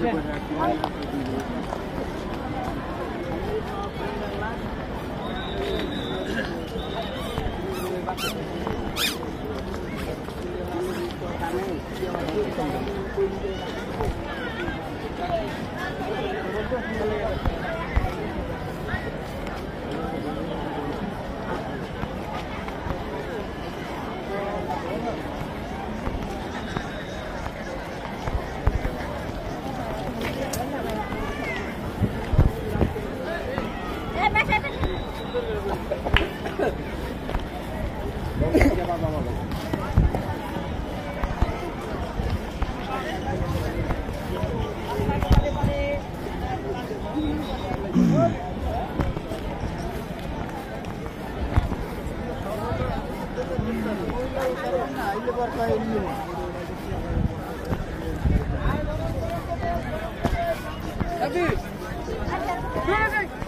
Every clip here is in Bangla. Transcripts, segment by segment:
Gracias. Hadi. Hadi.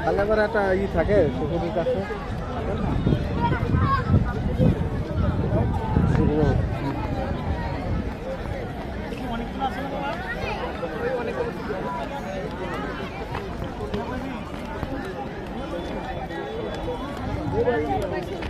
আলাদা করে একটা ই থাকে পুকুরের কাছে বাবা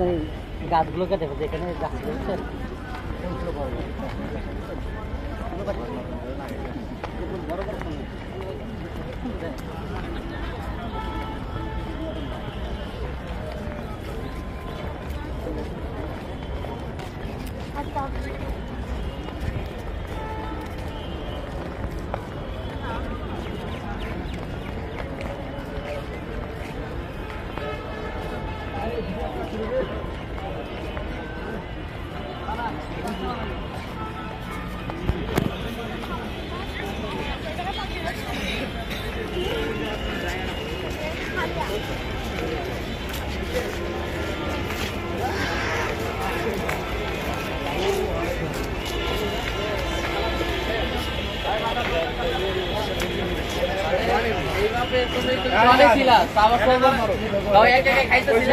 না গাছগুলোকে দেখো যেখানে গাছ রয়েছে ছিল তাও এক জায়গায় খাইতেছিল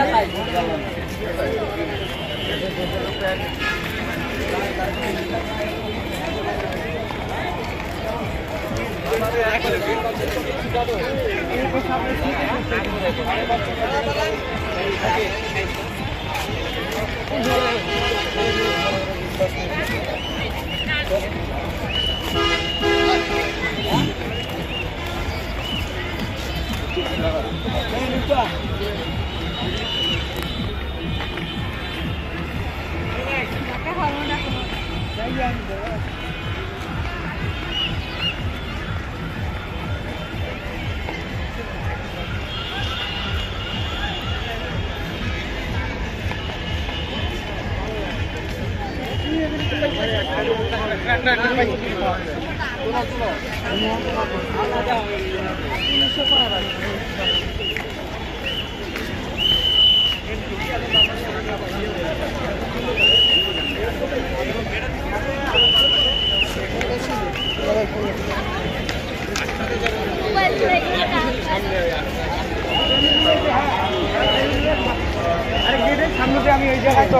তাই আরে গেটের সামনে আমি এই জায়গায় তো